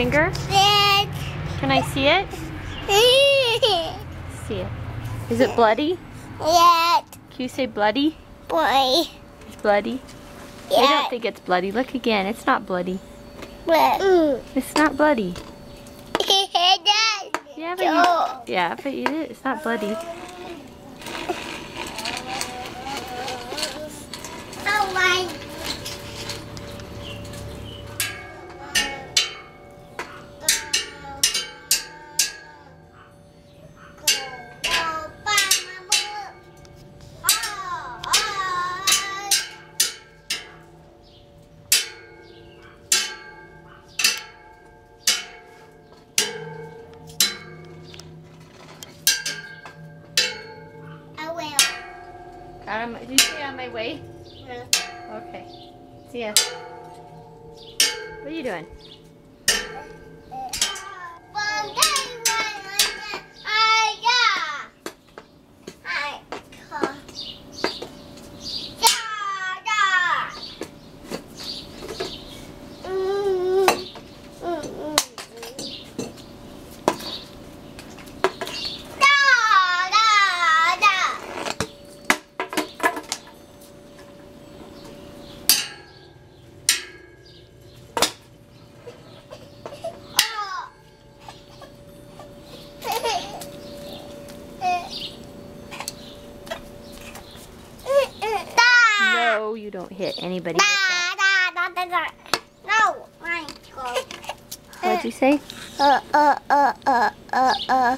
finger? Can I see it? See it. Is it bloody? Yeah. Can you say bloody? Boy. It's bloody. I don't think it's bloody. Look again. It's not bloody. Mm. It's not bloody. Yeah, but Oh. you, yeah, but you. It's not bloody. Um, did you say on my way? Yeah. Okay. See ya. What are you doing? No, you don't hit anybody with that. No, mine. What'd you say? Uh uh uh uh uh uh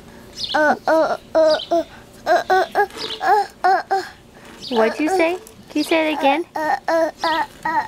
uh uh uh uh uh uh uh uh What'd you say? Can you say it again? uh uh uh uh